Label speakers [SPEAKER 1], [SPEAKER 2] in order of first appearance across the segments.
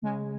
[SPEAKER 1] Pro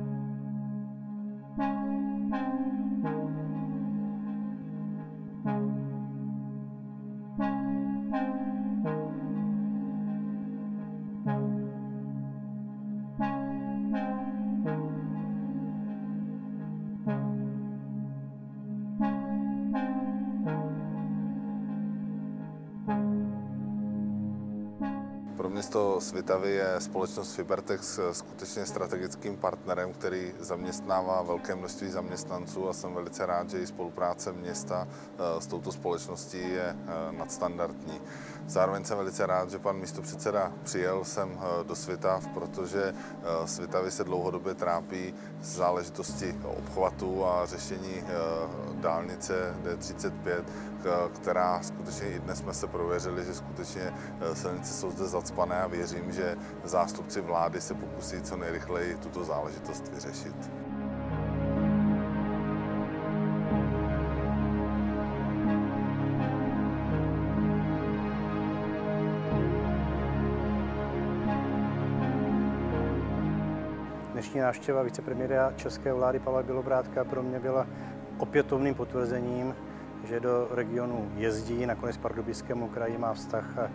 [SPEAKER 1] město Svitavy je společnost Fibertex skutečně strategickým partnerem, který zaměstnává velké množství zaměstnanců a jsem velice rád, že i spolupráce města eh, s touto společností je eh, nadstandardní. Zároveň jsem velice rád, že pan místopředseda přijel sem eh, do Svitav, protože Svitavy se dlouhodobě trápí z záležitosti obchvatu a řešení dálnice D35, která skutečně i dnes jsme se prověřili, že skutečně silnice jsou zde zacílené zacpané a věřím, že zástupci vlády se pokusí co nejrychleji tuto záležitost vyřešit.
[SPEAKER 2] Dnešní návštěva vicepremiéra české vlády Pavla Bělobrátka pro mě byla opětovným potvrzením, že do regionu jezdí, nakonec Pardubickému kraji má vztah a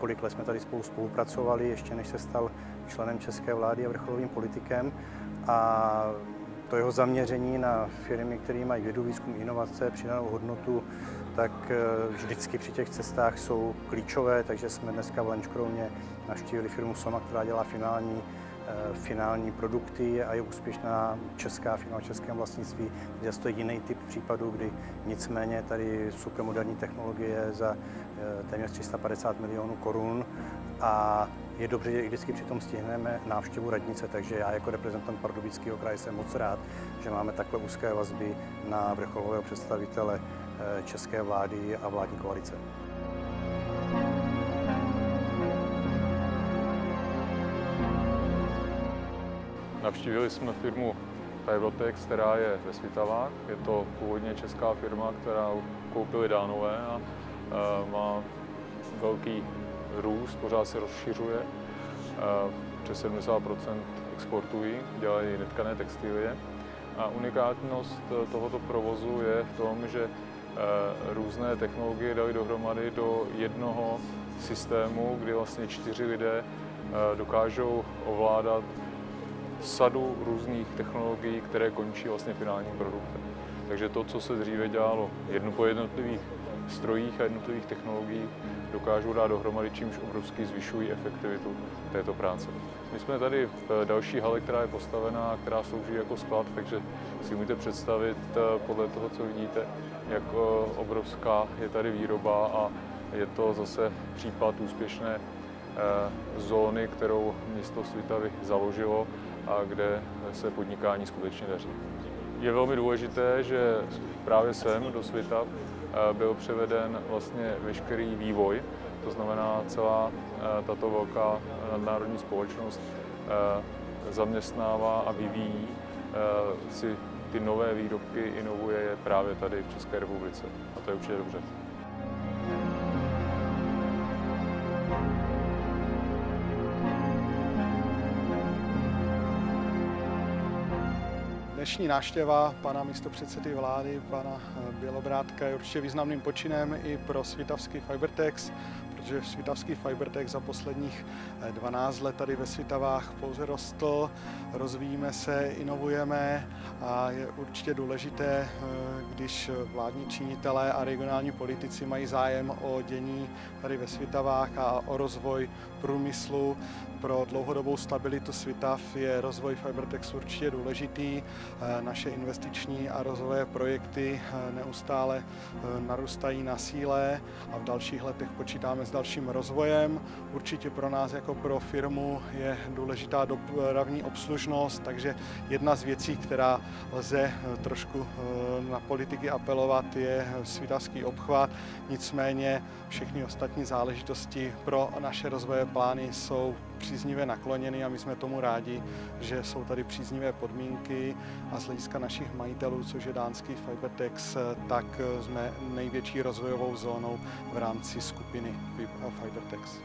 [SPEAKER 2] Několik let jsme tady spolu spolupracovali, ještě než se stal členem české vlády a vrcholovým politikem. A to jeho zaměření na firmy, které mají vědu, výzkum, inovace, přidanou hodnotu, tak eh, vždycky při těch cestách jsou klíčové, takže jsme dneska v Lenčkrouně navštívili firmu Soma, která dělá finální finální produkty a je úspěšná česká firma v českém vlastnictví, kde to je jiný typ případů, kdy nicméně tady supermoderní technologie za eh, téměř 350 milionů korun a je dobře, že i vždycky přitom stihneme návštěvu radnice, takže já jako reprezentant Pardubického kraje jsem moc rád, že máme takhle úzké vazby na vrcholového představitele eh, české vlády a vládní koalice.
[SPEAKER 3] Navštívili jsme firmu Fibertex, která je ve Svitavách. Je to původně česká firma, která koupili Dánové a má velký růst, pořád se rozšiřuje. Přes 70% exportují, dělají netkané textilie. A unikátnost tohoto provozu je v tom, že různé technologie dali dohromady do jednoho systému, kdy vlastně čtyři lidé dokážou ovládat sadu různých technologií, které končí vlastně finálním produktem. Takže to, co se dříve dělalo jedno po jednotlivých strojích a jednotlivých technologií, dokážou dát dohromady, čímž obrovsky zvyšují efektivitu této práce. My jsme tady v další hale, která je postavená, která slouží jako sklad, takže si můžete představit eh, podle toho, co vidíte, jak eh, obrovská je tady výroba a je to zase případ úspěšné zóny, kterou město Svitavy založilo a kde se podnikání skutečně daří. Je velmi důležité, že právě sem do Svitav eh, byl převeden vlastně veškerý vývoj, to znamená celá eh, tato velká nadnárodní společnost eh, zaměstnává a vyvíjí si ty nové výrobky, inovuje je právě tady v České republice. A to je určitě dobře.
[SPEAKER 4] Dnešní návštěva pana místopředsedy vlády, pana eh, Bělobrátka, je určitě významným počinem i pro svitavský Fibertex, protože svitavský Fibertex za posledních 12 eh, let tady ve Svitavách pouze rostl, rozvíjíme se, inovujeme a je určitě důležité, eh, když vládní činitelé a regionální politici mají zájem o dění tady ve Svitavách a o rozvoj průmyslu. Pro dlouhodobou stabilitu Svitav je rozvoj Fibertex určitě důležitý. Eh, naše investiční a rozvojové projekty neustále narůstají na síle a v dalších letech počítáme s dalším rozvojem. Určitě pro nás jako pro firmu je důležitá dopravní obslužnost, takže jedna z věcí, která lze eh, trošku eh, na politiky apelovat, je svitavský obchvat. Nicméně všechny ostatní záležitosti pro naše rozvoje plány jsou příznivě nakloněny a my jsme tomu rádi, že jsou tady příznivé podmínky a z hlediska našich majitelů, což je dánský Fibertex, tak jsme největší rozvojovou zónou v rámci skupiny Fibertex.